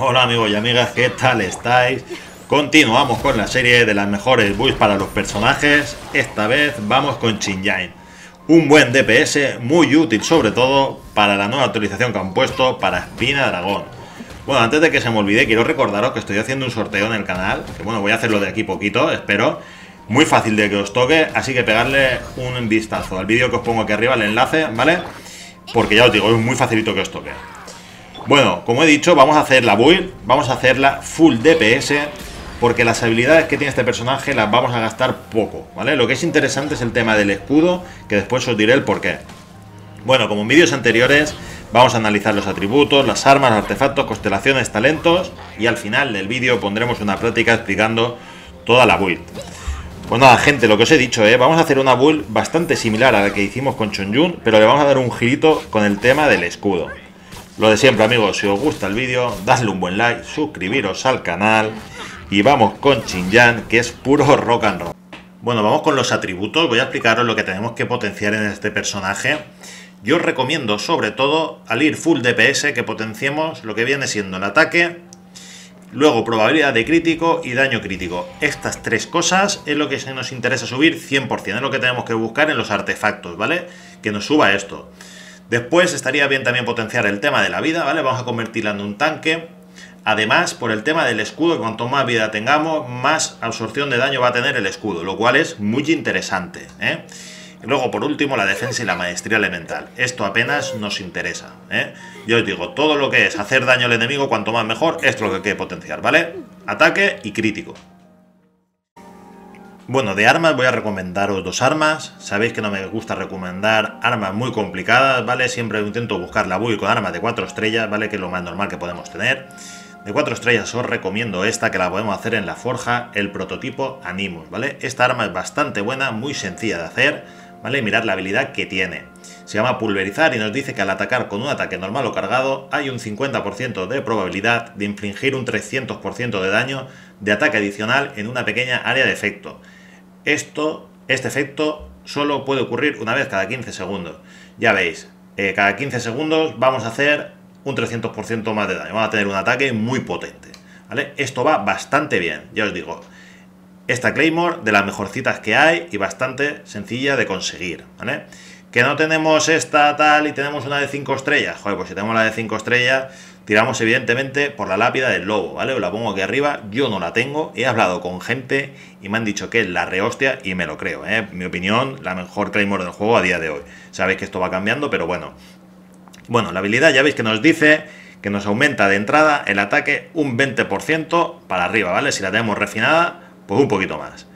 Hola amigos y amigas, ¿qué tal estáis? Continuamos con la serie de las mejores builds para los personajes. Esta vez vamos con Shinjain. Un buen DPS, muy útil sobre todo para la nueva actualización que han puesto para Espina Dragón. Bueno, antes de que se me olvide, quiero recordaros que estoy haciendo un sorteo en el canal. Que bueno, voy a hacerlo de aquí poquito, espero. Muy fácil de que os toque, así que pegarle un vistazo al vídeo que os pongo aquí arriba, el enlace, ¿vale? Porque ya os digo, es muy facilito que os toque. Bueno, como he dicho, vamos a hacer la build, vamos a hacerla full DPS, porque las habilidades que tiene este personaje las vamos a gastar poco, ¿vale? Lo que es interesante es el tema del escudo, que después os diré el porqué. Bueno, como en vídeos anteriores, vamos a analizar los atributos, las armas, artefactos, constelaciones, talentos, y al final del vídeo pondremos una práctica explicando toda la build. Pues nada, gente, lo que os he dicho, ¿eh? vamos a hacer una build bastante similar a la que hicimos con Chonjun, pero le vamos a dar un girito con el tema del escudo. Lo de siempre amigos, si os gusta el vídeo, dadle un buen like, suscribiros al canal y vamos con Xinjiang, que es puro rock and roll. Bueno, vamos con los atributos, voy a explicaros lo que tenemos que potenciar en este personaje. Yo recomiendo sobre todo al ir full DPS que potenciemos lo que viene siendo el ataque, luego probabilidad de crítico y daño crítico. Estas tres cosas es lo que nos interesa subir 100%, es lo que tenemos que buscar en los artefactos, ¿vale? Que nos suba esto. Después estaría bien también potenciar el tema de la vida, ¿vale? Vamos a convertirla en un tanque. Además, por el tema del escudo, cuanto más vida tengamos, más absorción de daño va a tener el escudo, lo cual es muy interesante, ¿eh? Luego, por último, la defensa y la maestría elemental. Esto apenas nos interesa, ¿eh? Yo os digo, todo lo que es hacer daño al enemigo, cuanto más mejor, esto es lo que hay que potenciar, ¿vale? Ataque y crítico. Bueno, de armas voy a recomendaros dos armas. Sabéis que no me gusta recomendar armas muy complicadas, ¿vale? Siempre intento buscar la build con armas de 4 estrellas, ¿vale? Que es lo más normal que podemos tener. De 4 estrellas os recomiendo esta, que la podemos hacer en la forja, el prototipo Animus, ¿vale? Esta arma es bastante buena, muy sencilla de hacer, ¿vale? Mirad la habilidad que tiene. Se llama pulverizar y nos dice que al atacar con un ataque normal o cargado hay un 50% de probabilidad de infligir un 300% de daño de ataque adicional en una pequeña área de efecto. Esto, este efecto solo puede ocurrir una vez cada 15 segundos. Ya veis, eh, cada 15 segundos vamos a hacer un 300% más de daño. Vamos a tener un ataque muy potente. ¿vale? Esto va bastante bien, ya os digo. Esta Claymore de las mejorcitas que hay y bastante sencilla de conseguir. ¿vale? Que no tenemos esta tal y tenemos una de 5 estrellas. Joder, pues si tenemos la de 5 estrellas, tiramos evidentemente por la lápida del lobo, ¿vale? Os la pongo aquí arriba, yo no la tengo, he hablado con gente y me han dicho que es la rehostia y me lo creo, ¿eh? Mi opinión, la mejor Claymore del juego a día de hoy. Sabéis que esto va cambiando, pero bueno. Bueno, la habilidad ya veis que nos dice que nos aumenta de entrada el ataque un 20% para arriba, ¿vale? Si la tenemos refinada, pues un poquito más.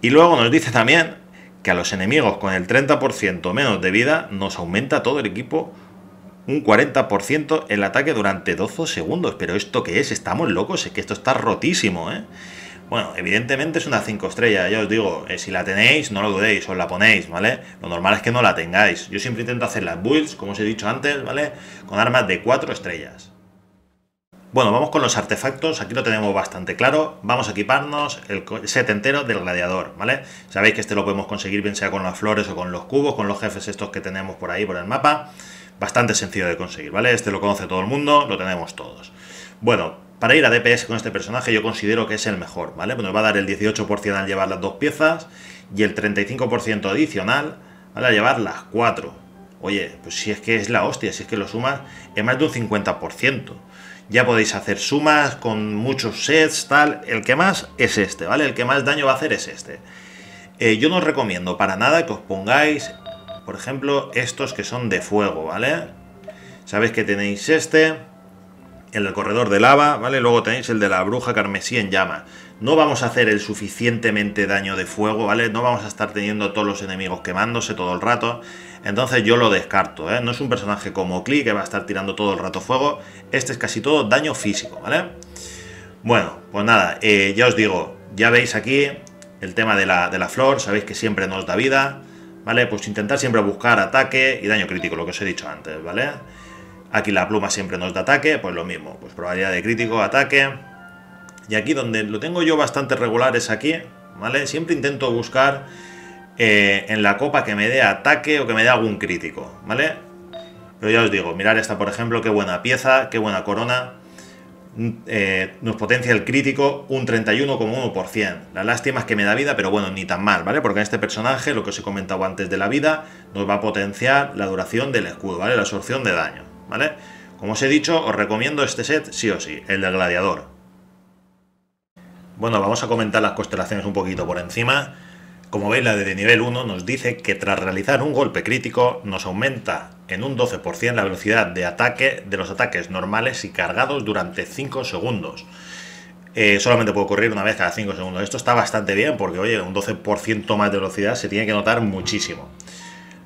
Y luego nos dice también que a los enemigos con el 30% menos de vida nos aumenta todo el equipo un 40% el ataque durante 12 segundos. Pero ¿esto qué es? Estamos locos, es que esto está rotísimo, ¿eh? Bueno, evidentemente es una 5 estrellas, ya os digo, eh, si la tenéis, no lo dudéis, os la ponéis, ¿vale? Lo normal es que no la tengáis. Yo siempre intento hacer las builds, como os he dicho antes, ¿vale? Con armas de 4 estrellas. Bueno, vamos con los artefactos, aquí lo tenemos bastante claro. Vamos a equiparnos el set entero del gladiador, ¿vale? Sabéis que este lo podemos conseguir bien sea con las flores o con los cubos, con los jefes estos que tenemos por ahí, por el mapa bastante sencillo de conseguir, ¿vale? Este lo conoce todo el mundo, lo tenemos todos. Bueno, para ir a DPS con este personaje yo considero que es el mejor, ¿vale? Nos va a dar el 18% al llevar las dos piezas y el 35% adicional al llevar las cuatro. Oye, pues si es que es la hostia, si es que lo sumas es más de un 50%. Ya podéis hacer sumas con muchos sets, tal. El que más es este, ¿vale? El que más daño va a hacer es este. Eh, yo no os recomiendo para nada que os pongáis por ejemplo, estos que son de fuego, ¿vale? Sabéis que tenéis este, el corredor de lava, ¿vale? Luego tenéis el de la bruja carmesí en llama. No vamos a hacer el suficientemente daño de fuego, ¿vale? No vamos a estar teniendo todos los enemigos quemándose todo el rato. Entonces yo lo descarto, ¿eh? No es un personaje como Klee que va a estar tirando todo el rato fuego. Este es casi todo daño físico, ¿vale? Bueno, pues nada, eh, ya os digo, ya veis aquí el tema de la, de la flor, sabéis que siempre nos da vida. ¿Vale? Pues intentar siempre buscar ataque y daño crítico, lo que os he dicho antes, ¿vale? Aquí la pluma siempre nos da ataque, pues lo mismo, pues probabilidad de crítico, ataque. Y aquí donde lo tengo yo bastante regular es aquí, ¿vale? Siempre intento buscar eh, en la copa que me dé ataque o que me dé algún crítico, ¿vale? Pero ya os digo, mirar esta por ejemplo, qué buena pieza, qué buena corona. Eh, nos potencia el crítico un 31,1%. La lástima es que me da vida, pero bueno, ni tan mal, ¿vale? Porque en este personaje, lo que os he comentado antes de la vida, nos va a potenciar la duración del escudo, ¿vale? La absorción de daño, ¿vale? Como os he dicho, os recomiendo este set sí o sí, el del gladiador. Bueno, vamos a comentar las constelaciones un poquito por encima. Como veis, la de nivel 1 nos dice que tras realizar un golpe crítico nos aumenta en un 12% la velocidad de ataque de los ataques normales y cargados durante 5 segundos. Eh, solamente puede ocurrir una vez cada 5 segundos. Esto está bastante bien porque, oye, un 12% más de velocidad se tiene que notar muchísimo.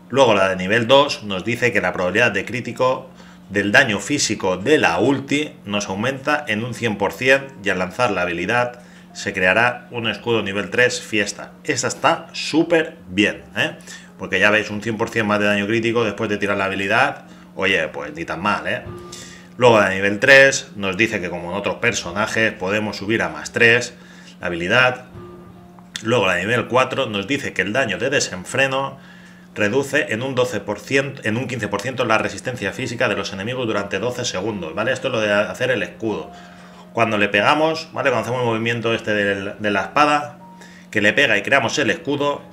Luego la de nivel 2 nos dice que la probabilidad de crítico del daño físico de la ulti nos aumenta en un 100% y al lanzar la habilidad se creará un escudo nivel 3 fiesta. Esa está súper bien, ¿eh? Porque ya veis un 100% más de daño crítico después de tirar la habilidad. Oye, pues ni tan mal, ¿eh? Luego de nivel 3 nos dice que como en otros personajes podemos subir a más 3 la habilidad. Luego la nivel 4 nos dice que el daño de desenfreno reduce en un 12%, en un 15% la resistencia física de los enemigos durante 12 segundos, ¿vale? Esto es lo de hacer el escudo cuando le pegamos, ¿vale? Cuando hacemos el movimiento este de la espada, que le pega y creamos el escudo,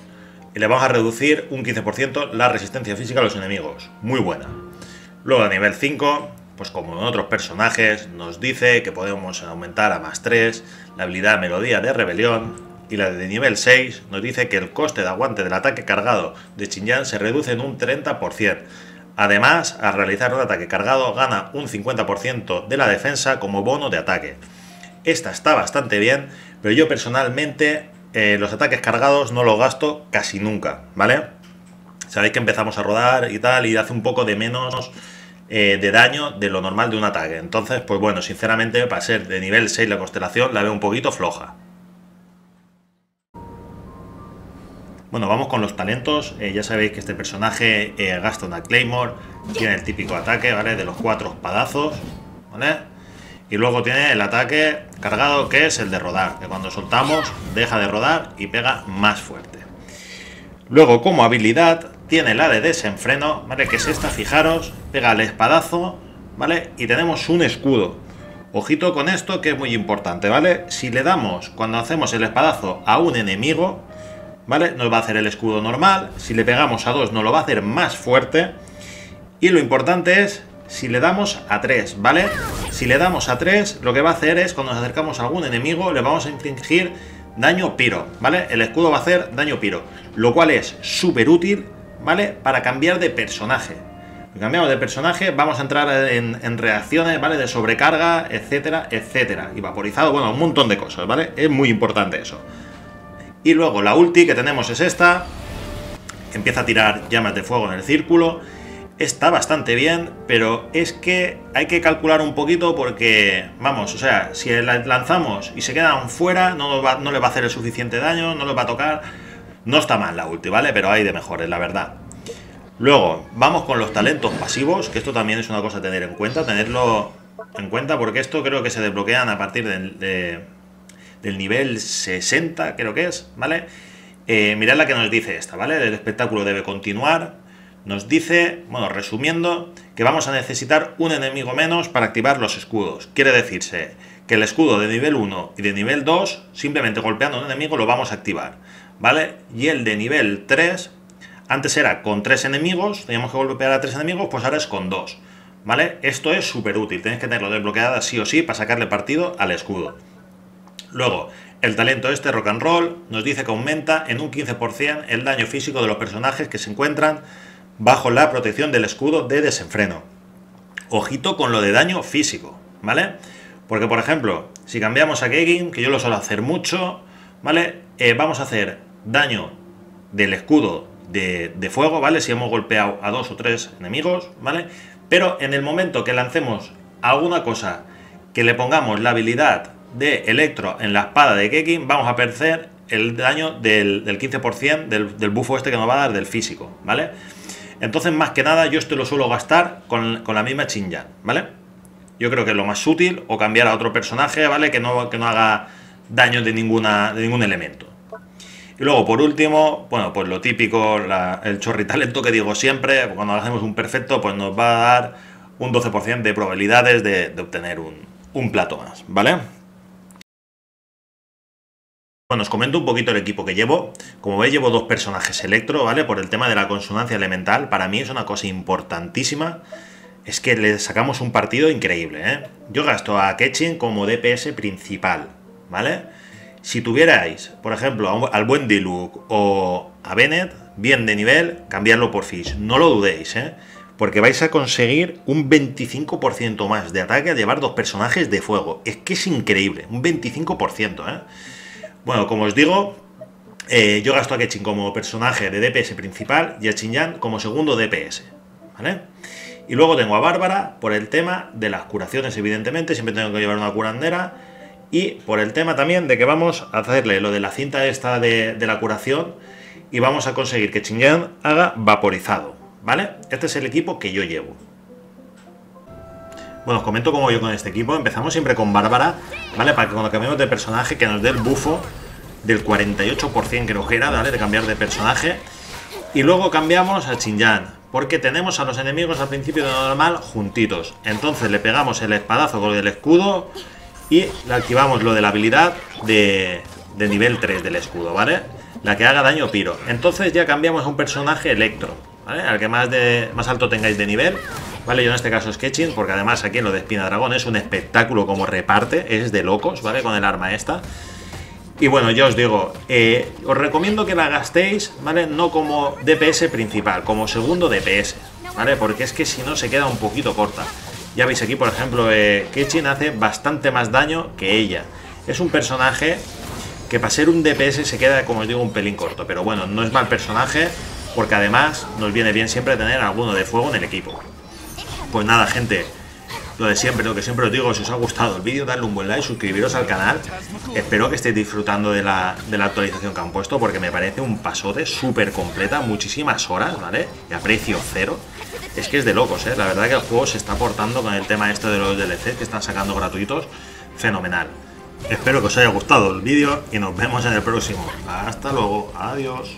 y le vamos a reducir un 15% la resistencia física a los enemigos. Muy buena. Luego a nivel 5, pues como en otros personajes, nos dice que podemos aumentar a más 3 la habilidad Melodía de Rebelión. Y la de nivel 6 nos dice que el coste de aguante del ataque cargado de Xinjiang se reduce en un 30%. Además, al realizar un ataque cargado gana un 50% de la defensa como bono de ataque. Esta está bastante bien, pero yo personalmente eh, los ataques cargados no los gasto casi nunca, ¿vale? Sabéis que empezamos a rodar y tal y hace un poco de menos eh, de daño de lo normal de un ataque. Entonces, pues bueno, sinceramente para ser de nivel 6 la constelación la veo un poquito floja. Bueno, vamos con los talentos. Eh, ya sabéis que este personaje eh, gasta una Claymore, tiene el típico ataque, ¿vale? De los cuatro espadazos, ¿vale? Y luego tiene el ataque cargado que es el de rodar, que cuando soltamos deja de rodar y pega más fuerte. Luego como habilidad tiene la de desenfreno, ¿vale? Que es esta, fijaros, pega el espadazo, ¿vale? Y tenemos un escudo. Ojito con esto que es muy importante, ¿vale? Si le damos cuando hacemos el espadazo a un enemigo, ¿vale? Nos va a hacer el escudo normal, si le pegamos a 2 nos lo va a hacer más fuerte, y lo importante es si le damos a 3, ¿vale? Si le damos a 3, lo que va a hacer es, cuando nos acercamos a algún enemigo, le vamos a infligir daño piro, ¿vale? El escudo va a hacer daño piro, lo cual es súper útil, ¿vale? Para cambiar de personaje. Cambiamos de personaje, vamos a entrar en, en, reacciones, ¿vale? De sobrecarga, etcétera, etcétera. Y vaporizado, bueno, un montón de cosas, ¿vale? Es muy importante eso. Y luego la ulti que tenemos es esta. Empieza a tirar llamas de fuego en el círculo. Está bastante bien, pero es que hay que calcular un poquito porque, vamos, o sea, si la lanzamos y se quedan fuera, no, va, no le va a hacer el suficiente daño, no les va a tocar. No está mal la ulti, ¿vale? Pero hay de mejores, la verdad. Luego, vamos con los talentos pasivos, que esto también es una cosa a tener en cuenta, tenerlo en cuenta porque esto creo que se desbloquean a partir de del nivel 60, creo que es, ¿vale? Eh, mirad la que nos dice esta, ¿vale? El espectáculo debe continuar. Nos dice, bueno, resumiendo, que vamos a necesitar un enemigo menos para activar los escudos. Quiere decirse que el escudo de nivel 1 y de nivel 2, simplemente golpeando a un enemigo lo vamos a activar, ¿vale? Y el de nivel 3, antes era con 3 enemigos, teníamos que golpear a 3 enemigos, pues ahora es con 2, ¿vale? Esto es súper útil, tenéis que tenerlo desbloqueado sí o sí para sacarle partido al escudo. Luego, el talento este rock and roll nos dice que aumenta en un 15% el daño físico de los personajes que se encuentran bajo la protección del escudo de desenfreno. Ojito con lo de daño físico, ¿vale? Porque, por ejemplo, si cambiamos a Gagin, que yo lo suelo hacer mucho, ¿vale? Eh, vamos a hacer daño del escudo de, de, fuego, ¿vale? Si hemos golpeado a dos o tres enemigos, ¿vale? Pero en el momento que lancemos alguna cosa que le pongamos la habilidad de Electro en la espada de Kekin, vamos a perder el daño del, 15% del, del, bufo este que nos va a dar del físico, ¿vale? Entonces, más que nada, yo esto lo suelo gastar con, la misma Chinyan, ¿vale? Yo creo que es lo más útil, o cambiar a otro personaje, ¿vale? Que no, que no haga daño de, ninguna, de ningún elemento. Y luego, por último, bueno, pues lo típico, el chorritalento que digo siempre, cuando hacemos un perfecto, pues nos va a dar un 12% de probabilidades de obtener un, un plato más, ¿vale? Bueno, os comento un poquito el equipo que llevo. Como veis, llevo dos personajes electro, ¿vale? Por el tema de la consonancia elemental, para mí es una cosa importantísima. Es que le sacamos un partido increíble, ¿eh? Yo gasto a Ketchin como DPS principal, ¿vale? Si tuvierais, por ejemplo, al buen Diluc o a Bennett, bien de nivel, cambiarlo por Fish. No lo dudéis, ¿eh? Porque vais a conseguir un 25% más de ataque al llevar dos personajes de fuego. Es que es increíble, un 25%, ¿eh? Bueno, como os digo, eh, yo gasto a Ketchin como personaje de DPS principal y a Chinyan como segundo DPS, ¿vale? Y luego tengo a Bárbara por el tema de las curaciones, evidentemente, siempre tengo que llevar una curandera. Y por el tema también de que vamos a hacerle lo de la cinta esta de, la curación y vamos a conseguir que Chinyan haga vaporizado, ¿vale? Este es el equipo que yo llevo. Bueno, os comento cómo yo con este equipo. Empezamos siempre con Bárbara, ¿vale? Para que cuando cambiemos de personaje que nos dé el bufo del 48% que nos era, ¿vale? De cambiar de personaje. Y luego cambiamos a Xinjiang, porque tenemos a los enemigos al principio de normal juntitos. Entonces le pegamos el espadazo con el escudo y le activamos lo de la habilidad de, de nivel 3 del escudo, ¿vale? La que haga daño piro. Entonces ya cambiamos a un personaje electro, ¿vale? Al que más, de, más alto tengáis de nivel ¿vale? Yo en este caso Sketching, porque además aquí en lo de Espina Dragón es un espectáculo como reparte, es de locos, ¿vale? Con el arma esta. Y bueno, yo os digo, eh, os recomiendo que la gastéis, ¿vale? No como DPS principal, como segundo DPS, ¿vale? Porque es que si no se queda un poquito corta. Ya veis aquí, por ejemplo, eh, hace bastante más daño que ella. Es un personaje que para ser un DPS se queda, como os digo, un pelín corto. Pero bueno, no es mal personaje, porque además nos viene bien siempre tener alguno de fuego en el equipo. Pues nada, gente, lo de siempre, lo que siempre os digo, si os ha gustado el vídeo, darle un buen like, suscribiros al canal. Espero que estéis disfrutando de la, actualización que han puesto, porque me parece un pasote súper completa, muchísimas horas, ¿vale? Y a precio cero. Es que es de locos, ¿eh? La verdad que el juego se está portando con el tema este de los DLC que están sacando gratuitos, fenomenal. Espero que os haya gustado el vídeo y nos vemos en el próximo. Hasta luego, adiós.